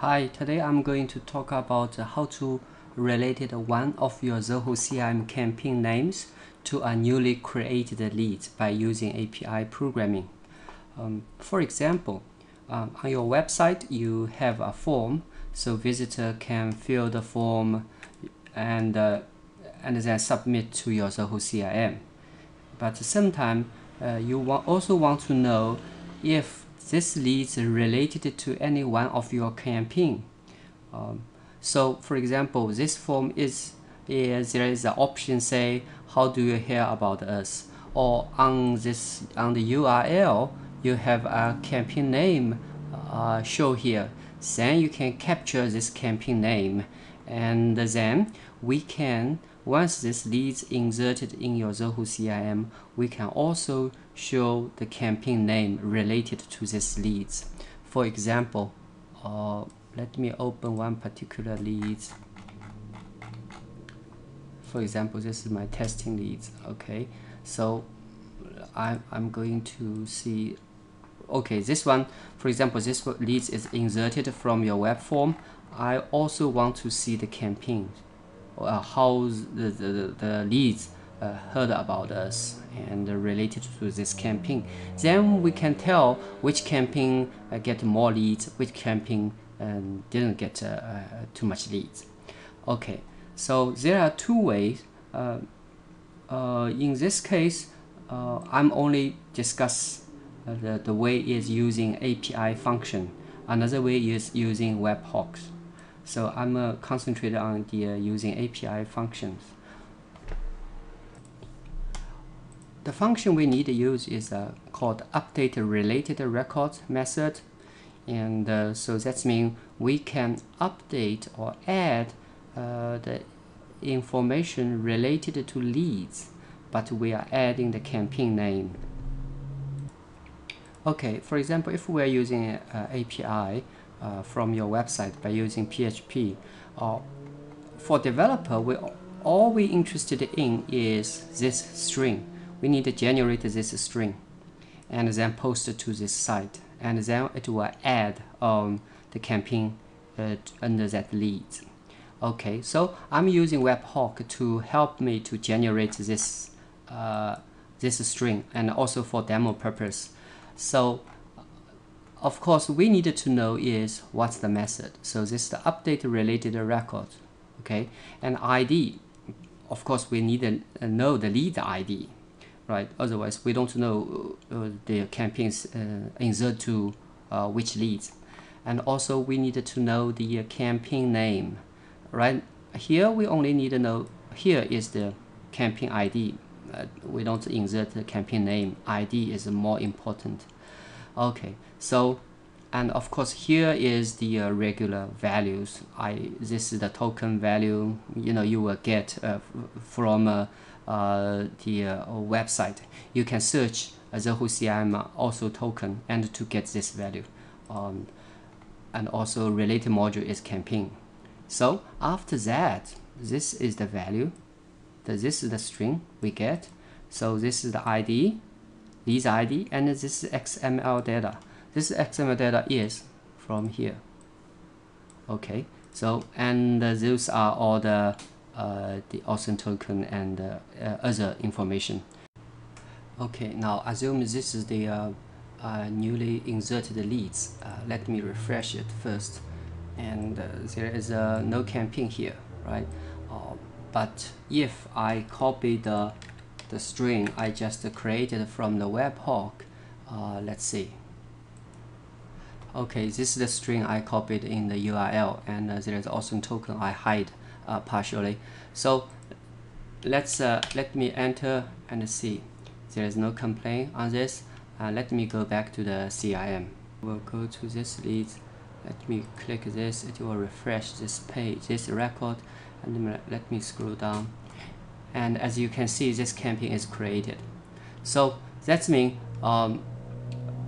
Hi, today I'm going to talk about how to relate one of your Zoho CRM campaign names to a newly created lead by using API programming. Um, for example, um, on your website you have a form, so visitor can fill the form and uh, and then submit to your Zoho CRM. But sometimes uh, you want also want to know if this leads related to any one of your campaign. Um, so for example, this form is, is there is an option say, how do you hear about us? Or on this on the URL, you have a campaign name uh, show here. Then you can capture this campaign name and then we can once this leads inserted in your Zoho CRM, we can also show the campaign name related to this leads. For example, uh, let me open one particular leads. For example, this is my testing leads. Okay, so I, I'm going to see okay this one for example this leads is inserted from your web form I also want to see the campaign uh, how the, the, the leads uh, heard about us and related to this campaign. Then we can tell which campaign uh, get more leads, which campaign um, didn't get uh, uh, too much leads. Okay, so there are two ways. In this case, I'm only discuss the, the way is using API function. Another way is using webhooks. So I'm uh, concentrated on the uh, using API functions. The function we need to use is uh, called update related records method. And uh, so that means we can update or add uh, the information related to leads, but we are adding the campaign name. Okay, for example, if we are using uh, API, uh, from your website by using PHP. Uh, for developer, we all we're interested in is this string. We need to generate this string and then post it to this site and then it will add um, the campaign uh, under that lead. Okay, so I'm using Webhook to help me to generate this uh, this string and also for demo purpose. So of course, we needed to know is what's the method. So this is the update related record, okay? And ID, of course, we need to know the lead ID, right? Otherwise, we don't know uh, the campaigns uh, insert to uh, which leads. And also, we needed to know the campaign name, right? Here, we only need to know, here is the campaign ID. Uh, we don't insert the campaign name. ID is more important. Okay, so and of course here is the uh, regular values. I this is the token value you know you will get uh, from uh, uh the uh, website. You can search Zoho CRM authtoken and to get this value. Um, and also related module is campaign. So after that, this is the value. This is the string we get. So this is the ID this ID and this is XML data. This XML data is from here. Okay, so and uh, those are all the uh, the authtoken and uh, uh, other information. Okay, now assume this is the uh, uh, newly inserted leads. let me refresh it first, and there is no campaign here, right? but if I copy the the string I just created from the webhook. Uh, let's see. Okay, this is the string I copied in the URL, and uh, there is also a token I hide uh, partially. So let's uh, let me enter and see. There is no complaint on this. Uh, let me go back to the CRM. We'll go to this lead. Let me click this. It will refresh this page, this record, and let me scroll down and as you can see this campaign is created. So that means um,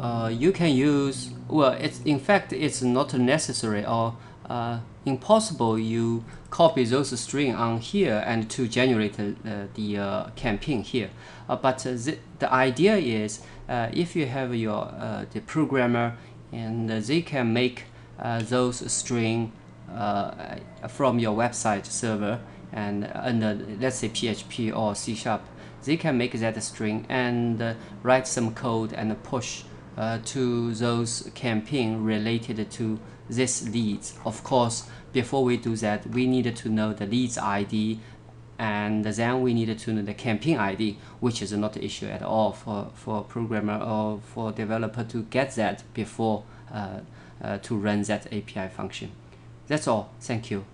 uh, you can use well it's in fact it's not necessary or uh, impossible you copy those string on here and to generate uh, the uh, campaign here. Uh, but the, the idea is uh, if you have your the programmer and they can make uh, those string uh, from your website server and under let's say PHP or C Sharp, they can make that string and uh, write some code and push uh, to those campaign related to this leads. Of course, before we do that, we need to know the leads ID and then we need to know the campaign ID, which is not an issue at all for, for programmer or for a developer to get that before uh, uh, to run that API function. That's all. Thank you.